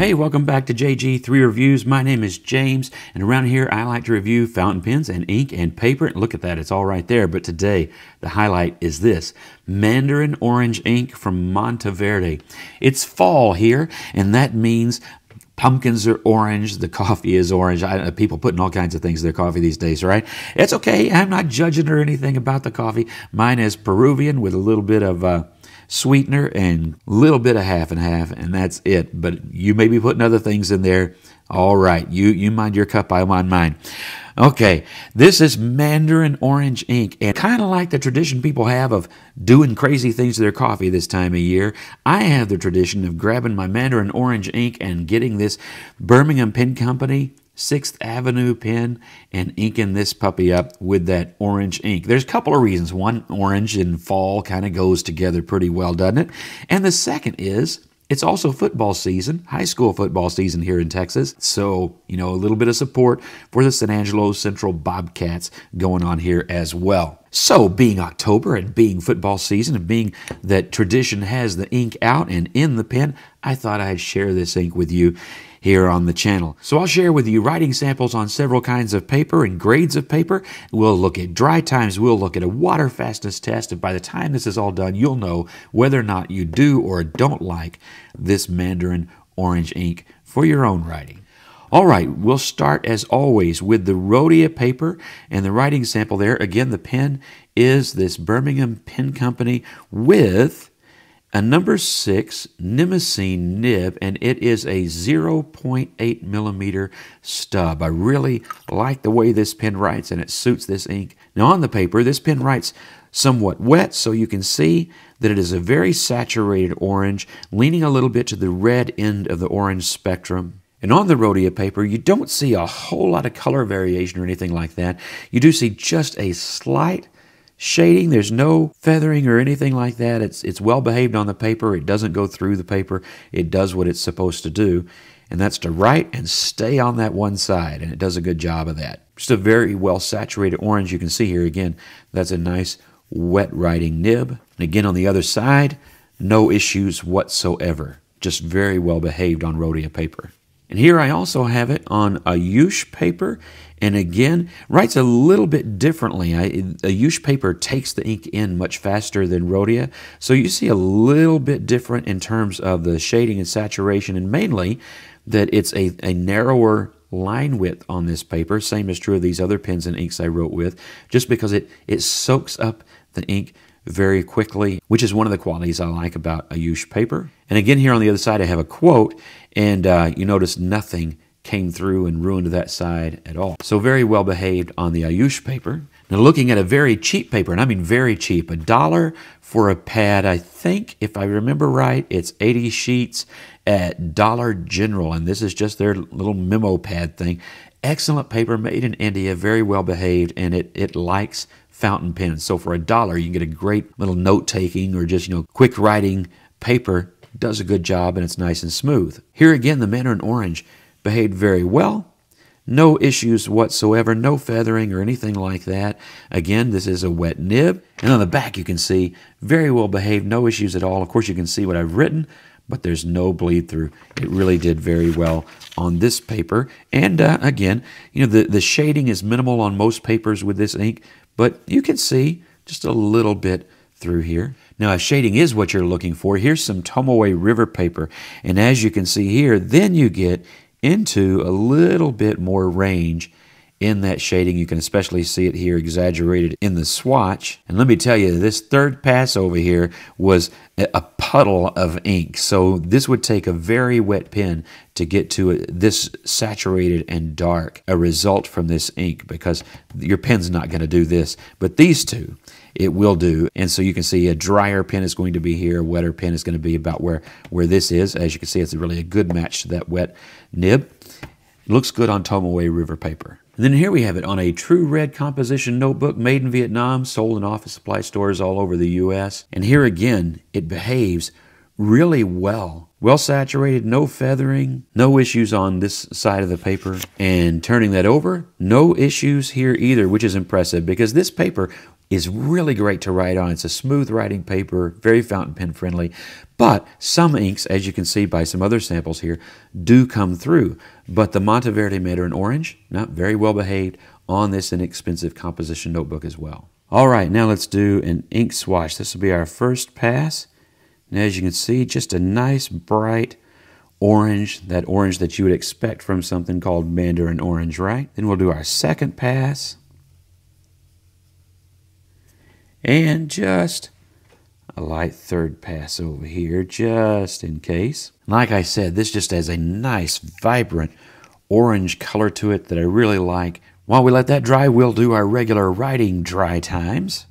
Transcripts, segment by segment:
Hey, welcome back to JG3 Reviews. My name is James, and around here I like to review fountain pens and ink and paper. And look at that, it's all right there. But today, the highlight is this Mandarin Orange ink from Monteverde. It's fall here, and that means pumpkins are orange, the coffee is orange. I, people putting all kinds of things in their coffee these days, right? It's okay. I'm not judging or anything about the coffee. Mine is Peruvian with a little bit of. Uh, sweetener and a little bit of half and half, and that's it. But you may be putting other things in there. All right, you you mind your cup, I mind mine. Okay, this is Mandarin Orange ink, and kind of like the tradition people have of doing crazy things to their coffee this time of year, I have the tradition of grabbing my Mandarin Orange ink and getting this Birmingham Pen Company Sixth Avenue pen and inking this puppy up with that orange ink. There's a couple of reasons. One, orange and fall kind of goes together pretty well, doesn't it? And the second is it's also football season, high school football season here in Texas. So, you know, a little bit of support for the San Angelo Central Bobcats going on here as well. So, being October and being football season and being that tradition has the ink out and in the pen, I thought I'd share this ink with you here on the channel. So I'll share with you writing samples on several kinds of paper and grades of paper. We'll look at dry times, we'll look at a water fastness test, and by the time this is all done, you'll know whether or not you do or don't like this Mandarin orange ink for your own writing. All right, we'll start as always with the Rhodia paper and the writing sample there. Again, the pen is this Birmingham Pen Company with a number six Nemosine nib, and it is a 0.8 millimeter stub. I really like the way this pen writes, and it suits this ink. Now, on the paper, this pen writes somewhat wet, so you can see that it is a very saturated orange, leaning a little bit to the red end of the orange spectrum. And on the Rhodia paper, you don't see a whole lot of color variation or anything like that. You do see just a slight shading. There's no feathering or anything like that. It's, it's well behaved on the paper. It doesn't go through the paper. It does what it's supposed to do, and that's to write and stay on that one side, and it does a good job of that. Just a very well saturated orange. You can see here again, that's a nice wet writing nib. And again, on the other side, no issues whatsoever. Just very well behaved on Rhodia paper. And here I also have it on Ayush paper. And again, writes a little bit differently. I, Yush paper takes the ink in much faster than Rhodia. So you see a little bit different in terms of the shading and saturation, and mainly that it's a, a narrower line width on this paper. Same is true of these other pens and inks I wrote with, just because it, it soaks up the ink very quickly, which is one of the qualities I like about Ayush paper. And again, here on the other side, I have a quote, and uh, you notice nothing came through and ruined that side at all. So very well behaved on the Ayush paper. Now looking at a very cheap paper, and I mean very cheap, a dollar for a pad. I think, if I remember right, it's 80 sheets at Dollar General, and this is just their little memo pad thing. Excellent paper, made in India, very well behaved, and it, it likes fountain pens. So for a dollar, you can get a great little note taking or just, you know, quick writing paper. Does a good job and it's nice and smooth. Here again, the Mandarin Orange behaved very well. No issues whatsoever, no feathering or anything like that. Again, this is a wet nib. And on the back, you can see very well behaved, no issues at all. Of course, you can see what I've written, but there's no bleed through. It really did very well on this paper. And uh, again, you know, the, the shading is minimal on most papers with this ink, but you can see just a little bit through here. Now, if shading is what you're looking for, here's some Tomoe River paper. And as you can see here, then you get into a little bit more range in that shading. You can especially see it here exaggerated in the swatch. And let me tell you, this third pass over here was a puddle of ink. So this would take a very wet pen to get to a, this saturated and dark a result from this ink because your pen's not going to do this. But these two, it will do. And so you can see a drier pen is going to be here, a wetter pen is going to be about where, where this is. As you can see, it's really a good match to that wet nib. It looks good on Tomoe River paper. Then here we have it on a TRU RED composition notebook made in Vietnam, sold in office supply stores all over the U.S. And here again, it behaves really well. Well saturated, no feathering, no issues on this side of the paper. And turning that over, no issues here either, which is impressive because this paper is really great to write on. It's a smooth writing paper, very fountain pen friendly, but some inks, as you can see by some other samples here, do come through. But the Monteverde Mandarin Orange, not very well behaved on this inexpensive composition notebook as well. All right, now let's do an ink swatch. This will be our first pass. And as you can see, just a nice bright orange, that orange that you would expect from something called Mandarin Orange, right? Then we'll do our second pass. And just a light third pass over here, just in case. Like I said, this just has a nice, vibrant orange color to it that I really like. While we let that dry, we'll do our regular writing dry times.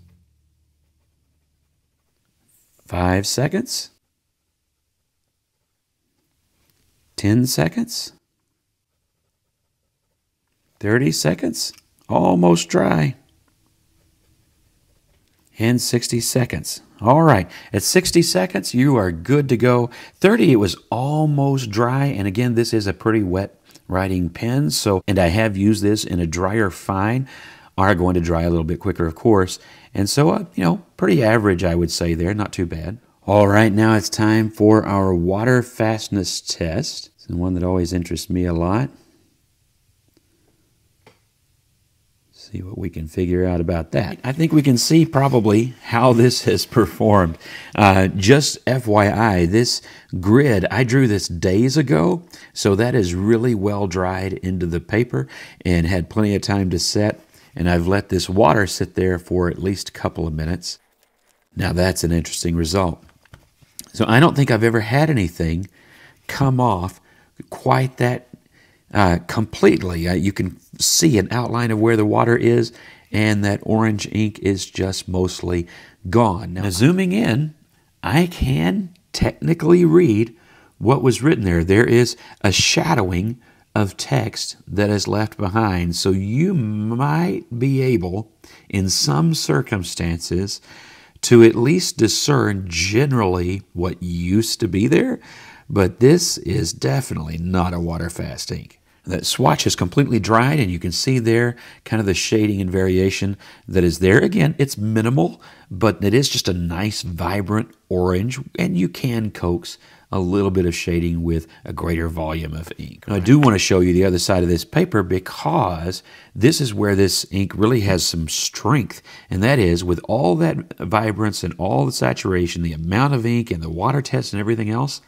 Five seconds. Ten seconds. Thirty seconds. Almost dry and 60 seconds. All right, at 60 seconds, you are good to go. 30, it was almost dry. And again, this is a pretty wet writing pen. So, and I have used this in a drier fine, are going to dry a little bit quicker, of course. And so, uh, you know, pretty average, I would say there, not too bad. All right, now it's time for our water fastness test. It's the one that always interests me a lot. see what we can figure out about that. I think we can see probably how this has performed. Uh, just FYI, this grid, I drew this days ago, so that is really well dried into the paper and had plenty of time to set. And I've let this water sit there for at least a couple of minutes. Now that's an interesting result. So I don't think I've ever had anything come off quite that uh, completely. Uh, you can see an outline of where the water is, and that orange ink is just mostly gone. Now, zooming in, I can technically read what was written there. There is a shadowing of text that is left behind. So you might be able, in some circumstances, to at least discern generally what used to be there. But this is definitely not a water fast ink. That swatch is completely dried, and you can see there kind of the shading and variation that is there. Again, it's minimal, but it is just a nice, vibrant orange, and you can coax a little bit of shading with a greater volume of ink. Now, I do want to show you the other side of this paper because this is where this ink really has some strength, and that is with all that vibrance and all the saturation, the amount of ink and the water test and everything else,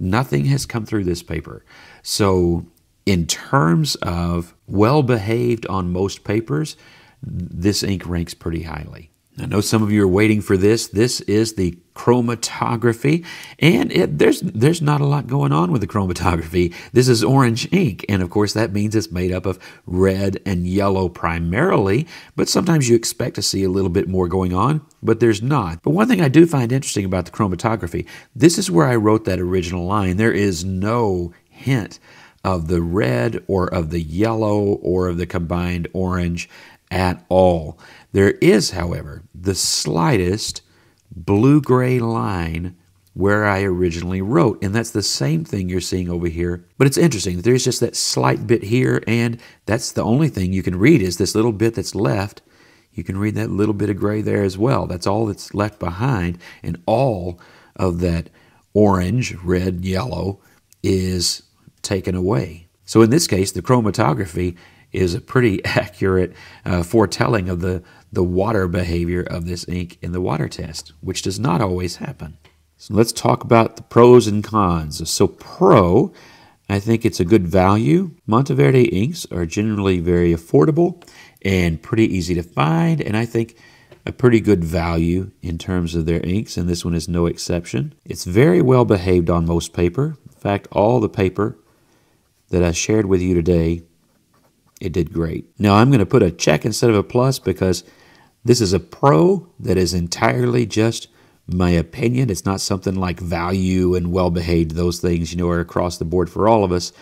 nothing has come through this paper. So in terms of well behaved on most papers, this ink ranks pretty highly. I know some of you are waiting for this. This is the chromatography, and it, there's there's not a lot going on with the chromatography. This is orange ink, and of course that means it's made up of red and yellow primarily. But sometimes you expect to see a little bit more going on, but there's not. But one thing I do find interesting about the chromatography, this is where I wrote that original line. There is no hint of the red or of the yellow or of the combined orange at all. There is, however, the slightest blue gray line where I originally wrote. And that's the same thing you're seeing over here. But it's interesting. There's just that slight bit here, and that's the only thing you can read is this little bit that's left. You can read that little bit of gray there as well. That's all that's left behind, and all of that orange, red, yellow is taken away. So in this case, the chromatography is a pretty accurate uh, foretelling of the, the water behavior of this ink in the water test, which does not always happen. So let's talk about the pros and cons. So pro, I think it's a good value. Monteverde inks are generally very affordable and pretty easy to find, and I think a pretty good value in terms of their inks, and this one is no exception. It's very well behaved on most paper. In fact, all the paper that I shared with you today, it did great. Now I'm going to put a check instead of a plus because this is a pro that is entirely just my opinion. It's not something like value and well behaved, those things, you know, are across the board for all of us.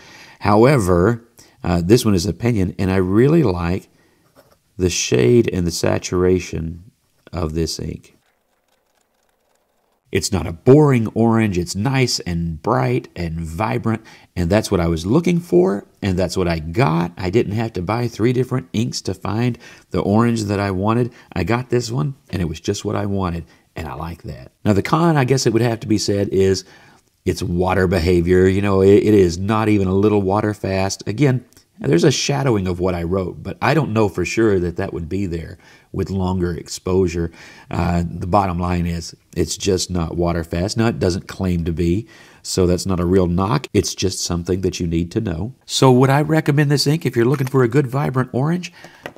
However, uh, this one is opinion, and I really like the shade and the saturation of this ink. It's not a boring orange. It's nice and bright and vibrant. And that's what I was looking for. And that's what I got. I didn't have to buy three different inks to find the orange that I wanted. I got this one and it was just what I wanted. And I like that. Now, the con, I guess it would have to be said, is its water behavior. You know, it, it is not even a little water fast. Again, there's a shadowing of what I wrote, but I don't know for sure that that would be there with longer exposure. Uh, the bottom line is it's just not water fast. Now, it doesn't claim to be, so that's not a real knock. It's just something that you need to know. So, would I recommend this ink if you're looking for a good, vibrant orange?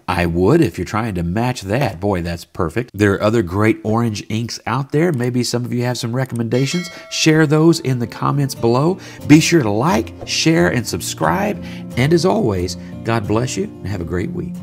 I would if you're trying to match that. Boy, that's perfect. There are other great orange inks out there. Maybe some of you have some recommendations. Share those in the comments below. Be sure to like, share, and subscribe. And as always, God bless you and have a great week.